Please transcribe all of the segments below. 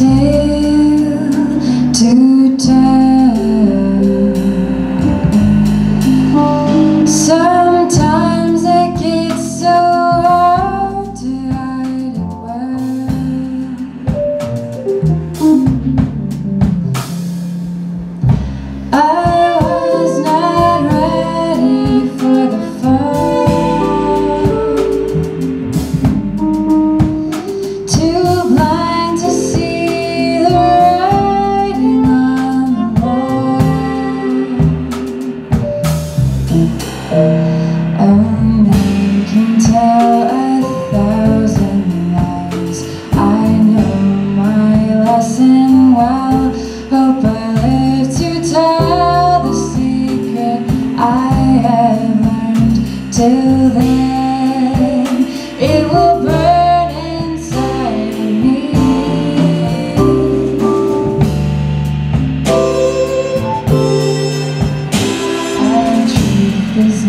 cheia.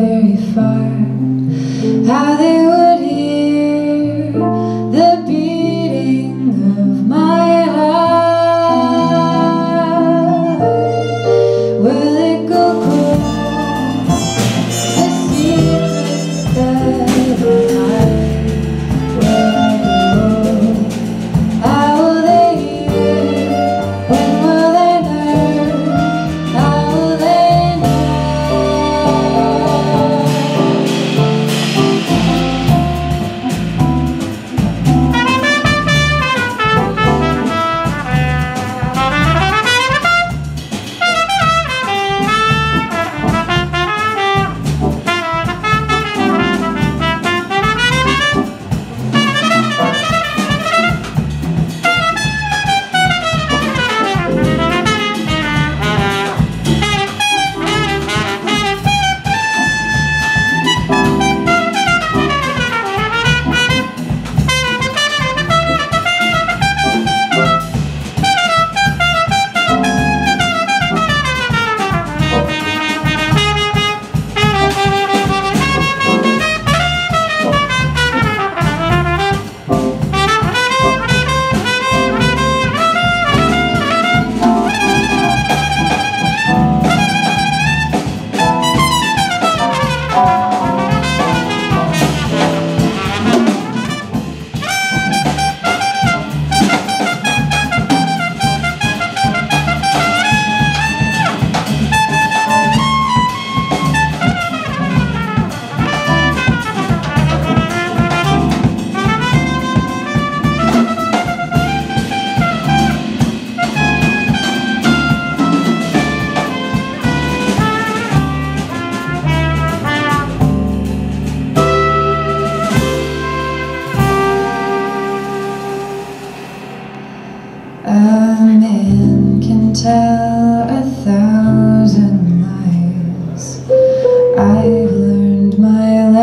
very far. How they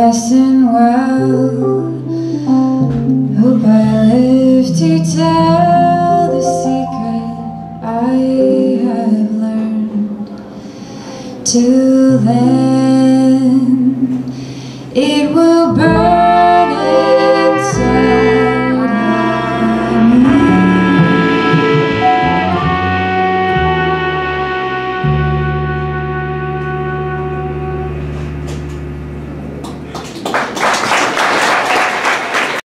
passing well Hope I live to tell the secret I have learned Till then, it will